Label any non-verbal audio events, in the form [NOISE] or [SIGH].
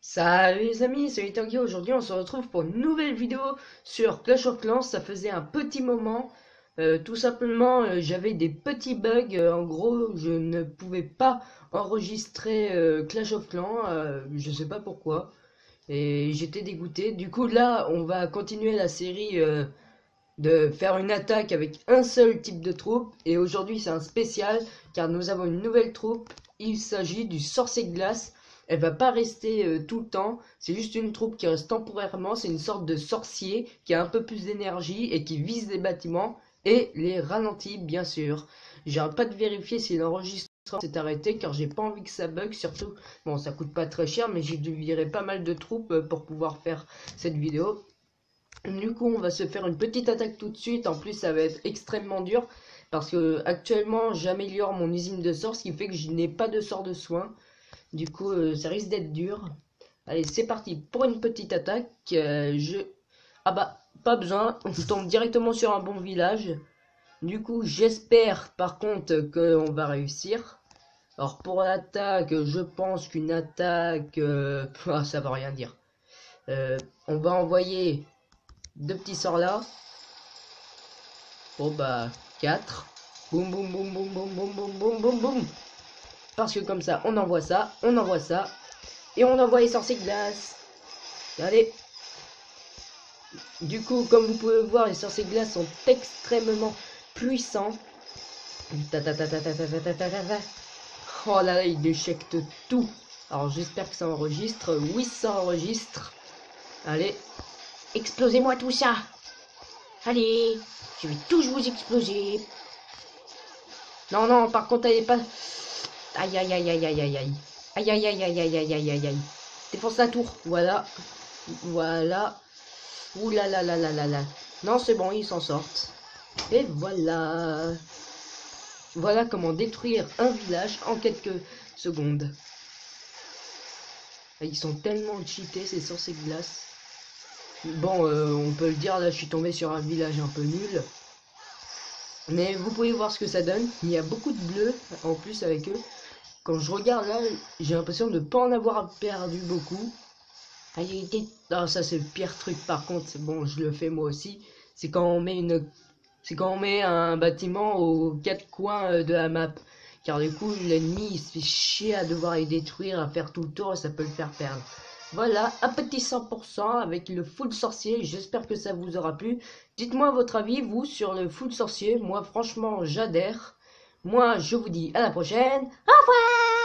Salut les amis, c'est Tanguy. Aujourd'hui, on se retrouve pour une nouvelle vidéo sur Clash of Clans. Ça faisait un petit moment. Euh, tout simplement, euh, j'avais des petits bugs. Euh, en gros, je ne pouvais pas enregistrer Clash of Clans. je sais pas pourquoi. Et j'étais dégoûté. Du coup, là, on va continuer la série de faire une attaque avec un seul type de troupe. Et aujourd'hui, c'est un spécial car nous avons une nouvelle troupe. Il s'agit du sorcier glace. Elle va pas rester euh, tout le temps. C'est juste une troupe qui reste temporairement. C'est une sorte de sorcier qui a un peu plus d'énergie et qui vise les bâtiments et les ralentit, bien sûr. J'arrête pas de vérifier si l'enregistrement s'est arrêté car j'ai pas envie que ça bug. Surtout, bon, ça coûte pas très cher, mais j'ai dû virer pas mal de troupes euh, pour pouvoir faire cette vidéo. Du coup, on va se faire une petite attaque tout de suite. En plus, ça va être extrêmement dur parce que actuellement, j'améliore mon usine de sorts, ce qui fait que je n'ai pas de sort de soins. Du coup, euh, ça risque d'être dur. Allez, c'est parti pour une petite attaque. Euh, je... Ah bah, pas besoin. On tombe directement sur un bon village. Du coup, j'espère par contre qu'on va réussir. Alors pour l'attaque, je pense qu'une attaque... Euh, [LAUGHS] ah, ça va rien dire. on va envoyer deux petits sorts là. Bon bah, 4. Boum boum boum boum boum boum boum boum boum boum. Parce que comme ça, on envoie ça, on envoie ça. Et on envoie les sorciers glace. Allez. Du coup, comme vous pouvez voir, les sorciers glace sont extrêmement puissants. Oh là là, il déchecte tout. Alors j'espère que ça enregistre. Oui, ça enregistre. Allez. Explosez-moi tout ça. Allez. Je vais tous vous exploser. Non, non, par contre, elle est pas... Aïe, aïe, aïe, aïe, aïe, aïe, aïe. Aïe, aïe, aïe, aïe, aïe, aïe, aïe, aïe. aïe Défonce la tour. Voilà. Voilà. Ouh là là là là là là. Non, c'est bon, ils s'en sortent. Et voilà. Voilà comment détruire un village en quelques secondes. Ils sont tellement cheatés, c'est sur ces glaces. Bon, euh, on peut le dire, là, je suis tombé sur un village un peu nul. Mais vous pouvez voir ce que ça donne. Il y a beaucoup de bleus en plus avec eux. Quand je regarde là, j'ai l'impression de ne pas en avoir perdu beaucoup. Ah, ah, ça c'est le pire truc par contre, bon, je le fais moi aussi. C'est quand on met une, c'est quand on met un bâtiment aux quatre coins euh, de la map. Car du coup, l'ennemi il se fait chier à devoir les détruire, à faire tout le tour et ça peut le faire perdre. Voilà, un petit 100% avec le full sorcier. J'espère que ça vous aura plu. Dites-moi votre avis, vous, sur le full sorcier. Moi, franchement, j'adhère. Moi, je vous dis à la prochaine. Au revoir